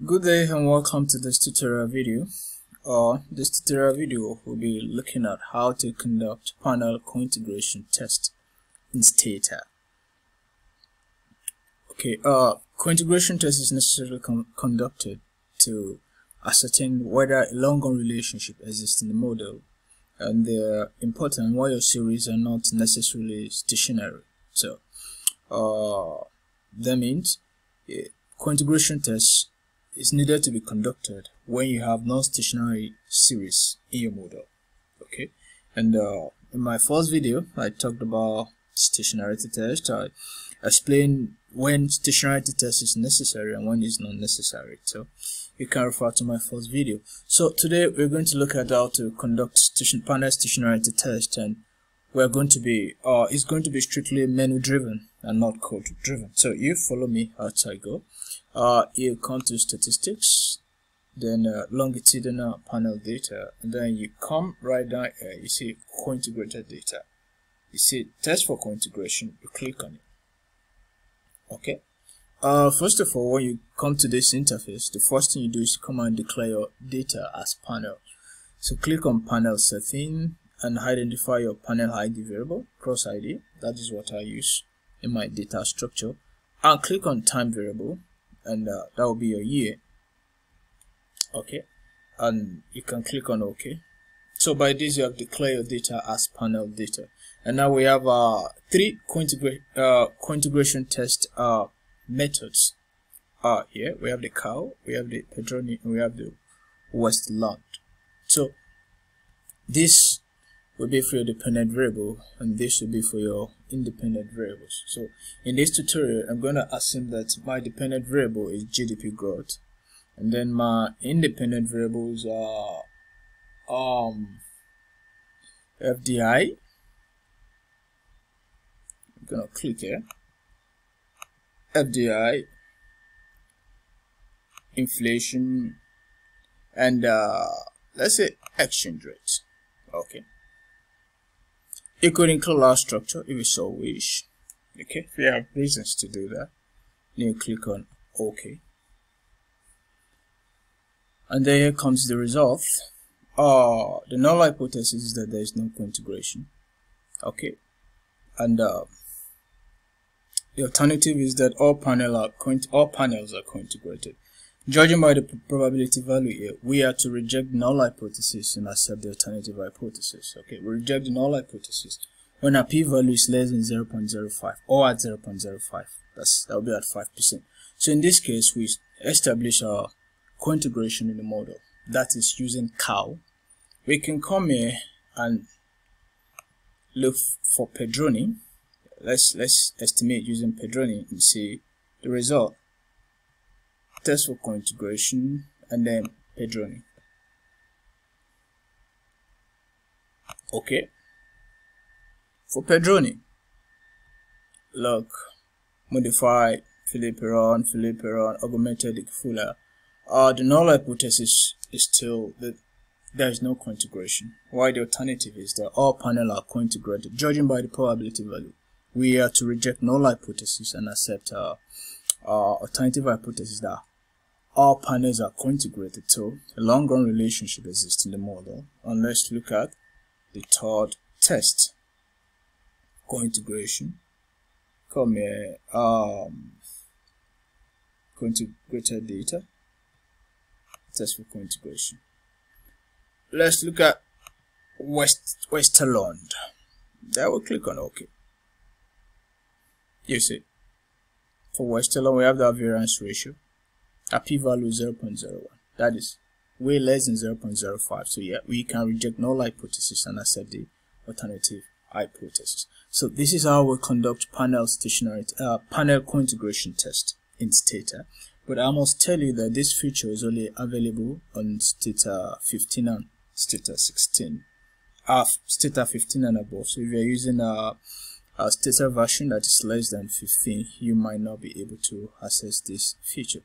Good day and welcome to this tutorial video. Uh, this tutorial video will be looking at how to conduct panel co-integration test in Stata. Okay, uh, cointegration test is necessarily con conducted to ascertain whether a long-run relationship exists in the model and they're important why your series are not necessarily stationary. So, uh, that means uh, cointegration tests is needed to be conducted when you have non-stationary series in your model okay? And uh, in my first video I talked about stationarity test. I explained when stationarity test is necessary and when it's not necessary so you can refer to my first video. So today we're going to look at how to conduct station panel stationarity test and we're going to be uh it's going to be strictly menu driven and not code driven. So you follow me as I go. Uh, you come to statistics then uh, longitudinal panel data and then you come right down here you see co-integrated data. You see test for co-integration you click on it. Okay? Uh, first of all when you come to this interface the first thing you do is come and declare your data as panel. So click on panel setting and identify your panel ID variable cross ID that is what I use in my data structure. And click on time variable and uh, that will be your year. Okay. And you can click on ok so by this you have declared your data as panel data. And now we have uh, three co-integration uh, test uh, methods uh, here. We have the Kao we have the pedroni and we have the Westerlund so this will be for your dependent variable and this will be for your independent variables. So in this tutorial i'm going to assume that my dependent variable is gdp growth and then my independent variables are um fdi i'm gonna click here. Fdi inflation and uh let's say exchange rates okay you could include our structure if you so wish. Okay, if you have reasons to do that, then you click on OK. And there comes the result. Uh, the null hypothesis is that there is no co-integration. Okay, and uh, the alternative is that all panel are all panels are co-integrated. Judging by the probability value here, we are to reject null hypothesis and accept the alternative hypothesis. Okay, we reject the null hypothesis when our p-value is less than 0.05 or at 0.05. That's that will be at 5%. So in this case, we establish our co-integration in the model. That is using Kao. We can come here and look for Pedroni. Let's let's estimate using Pedroni and see the result test for co-integration and then Pedroni. Okay. For Pedroni, look, modify Phillips-Perron, Philip augmented Fuller. Uh, the null hypothesis is still that there is no co-integration. Why the alternative is that all panel are co-integrated, judging by the probability value. We are to reject null hypothesis and accept uh, uh, alternative hypothesis that all panels are co-integrated so a long-run relationship exists in the model and let's look at the third test. Co-integration. Come here um co-integrated data. Test for co-integration. Let's look at west Westerlund there we'll click on ok you see for Westerlund we have the variance ratio a p-value 0.01 that is way less than 0.05 so yeah we can reject null hypothesis and accept the alternative hypothesis. So this is how we conduct panel stationary uh, panel co-integration test in Stata. But I must tell you that this feature is only available on Stata 15 and Stata 16 uh, Stata 15 and above. So if you're using a, a Stata version that is less than 15 you might not be able to access this feature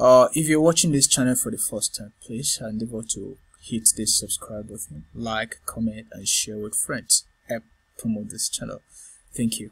uh, if you're watching this channel for the first time please endeavor to hit this subscribe button like comment and share with friends. Help promote this channel. Thank you